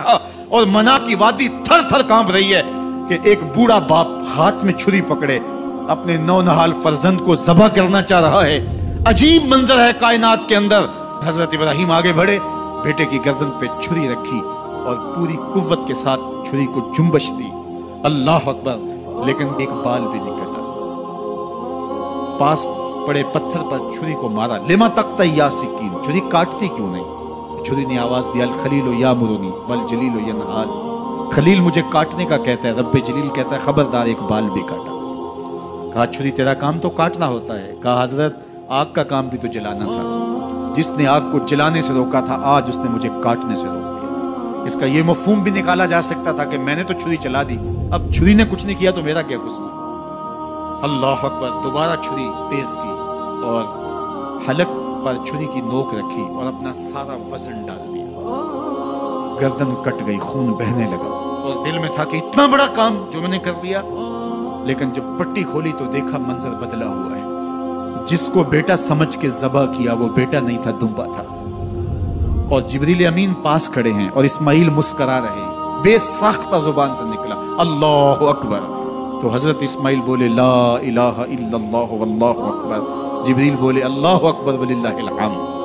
रखा और मना की वादी थर थर काँप रही है कि एक बूढ़ा बाप हाथ में छुरी पकड़े, अपने नौ नहाल फर्जंद को जबा करना चाह रहा है। अजीब मंजर है कायनात के अंदर। हज़रत इब्राहिम आगे बढ़े, बेटे की गर्दन पे छुरी रखी और पूरी कुव्वत के साथ छुरी को जुम्बश दी। अल्लाह अकबर, लेकिन एक बाल भी निकला पास पड़े पत्थर पर छुरी को मारा। लेमा तक तैयार सिक्कीन छुरी काटती क्यों नहीं? छुरी ने आवाज़ दिया खलीलो या मुरुनी, बल जलीलो यनहाल खलील मुझे काटने का कहता है, रब्बे जलील कहता है, खबरदार एक बाल भी काटा। कहा, छुरी, तेरा काम तो काटना होता है। कहा, हज़रत, आग का काम भी तो जलाना था। जिसने आग को जलाने से रोका था, आज उसने मुझे काटने से रोक दिया। इसका ये मफहूम भी निकाला जा सकता था कि मैंने तो छुरी चला दी। अब छुरी ने कुछ नहीं किया तो मेरा क्या कुछ अल्लाह अकबर, दोबारा छुरी तेज की और हलक पर छुरी की नोक रखी और अपना सारा वज़न डाल दिया। गर्दन कट गई, खून बहने लगा। और दिल में था कि इतना बड़ा काम जो मैंने कर दिया। लेकिन जब पट्टी खोली तो देखा मंजर बदला हुआ है। जिसको बेटा समझ के जबा किया, वो बेटा नहीं था दुम्बा था। और जिबरील अमीन पास खड़े हैं और इस्माइल मुस्करा रहे हैं। बेसाख्ता ज़ुबान से निकला, अल्लाह अकबर। तो हज़रत इस्माइल बोले, ला इलाहा इल्लल्लाह, वल्लाहु अकबर। जिबरील बोले अल्लाह अकबर वलिल्लाहिल हम्द